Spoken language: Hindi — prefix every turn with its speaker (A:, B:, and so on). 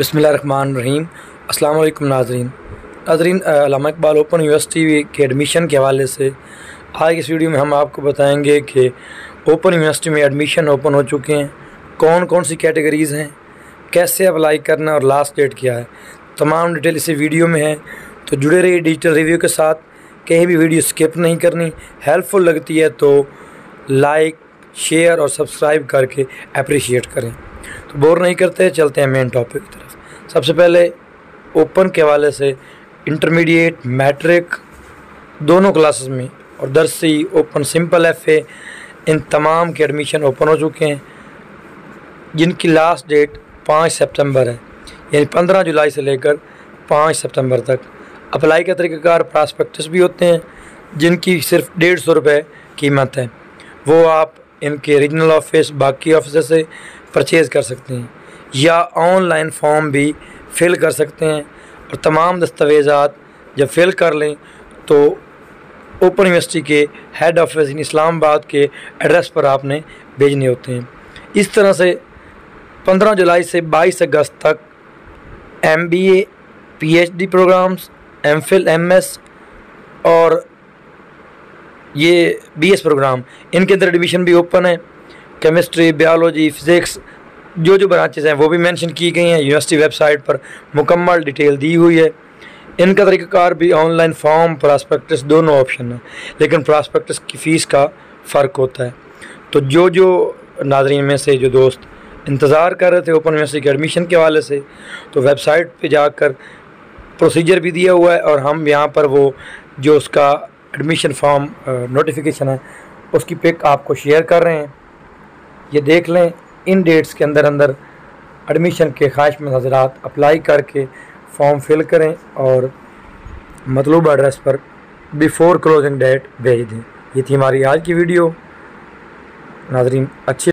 A: बसमीम अल्लाम नाजरीन। नाजरीन इकबाल ओपन यूनिवर्सिटी के एडमिशन के हवाले से आज इस वीडियो में हम आपको बताएँगे कि ओपन यूनिवर्सिटी में एडमिशन ओपन हो चुके हैं। कौन कौन सी कैटेगरीज़ हैं? कैसे अप्लाई करना और लास्ट डेट क्या है? तमाम डिटेल इसी वीडियो में है। तो जुड़े रहिए डिजिटल रिव्यू के साथ। कहीं भी वीडियो स्किप नहीं करनी। हेल्पफुल लगती है तो लाइक, शेयर और सब्सक्राइब करके अप्रिशिएट करें। तो बोर नहीं करते, चलते हैं मेन टॉपिक की तरफ़। सबसे पहले ओपन के हवाले से इंटरमीडिएट मैट्रिक दोनों क्लासेस में, और दरसी ओपन सिंपल एफ़ ए इन तमाम के एडमिशन ओपन हो चुके हैं, जिनकी लास्ट डेट पाँच सितंबर है, यानी पंद्रह जुलाई से लेकर पाँच सितंबर तक। अप्लाई का तरीक़ाकार प्रास्पेक्टस भी होते हैं, जिनकी सिर्फ़ डेढ़ सौ रुपये कीमत है। वो आप इनके रीजनल ऑफ़िस बाकी ऑफ़िस से परचेज़ कर सकते हैं। या ऑनलाइन फॉर्म भी फिल कर सकते हैं। और तमाम दस्तावेज़ात जब फिल कर लें तो ओपन यूनिवर्सिटी के हेड ऑफ़िस इन इस्लामाबाद के एड्रेस पर आपने भेजने होते हैं। इस तरह से 15 जुलाई से 22 अगस्त तक M B A P H D programs M phil M S और ये बी एस प्रोग्राम इनके अंदर एडमिशन भी ओपन है। केमिस्ट्री बायोलॉजी फ़िज़िक्स जो जो ब्रांचेज़ हैं, वो भी मेंशन की गई हैं। यूनिवर्सिटी वेबसाइट पर मुकम्मल डिटेल दी हुई है। इनका तरीक़ाकार भी ऑनलाइन फॉर्म प्रास्पेक्टस दोनों ऑप्शन हैं। लेकिन प्रास्पेक्टस की फ़ीस का फ़र्क होता है। तो जो जो नाजरीन में से जो दोस्त इंतज़ार कर रहे थे ओपन यूनिवर्सिटी के एडमिशन के हवाले से तो वेबसाइट पे जाकर प्रोसीजर भी दिया हुआ है और हम यहाँ पर वो जो उसका एडमिशन फॉर्म नोटिफिकेशन है, उसकी पिक आपको शेयर कर रहे हैं। ये देख लें। इन डेट्स के अंदर अंदर एडमिशन के ख्वाहिश में हजरात अप्लाई करके फॉर्म फिल करें और मतलूब एड्रेस पर बिफ़ोर क्लोजिंग डेट भेज दें। ये थी हमारी आज की वीडियो नाजरीन, अच्छी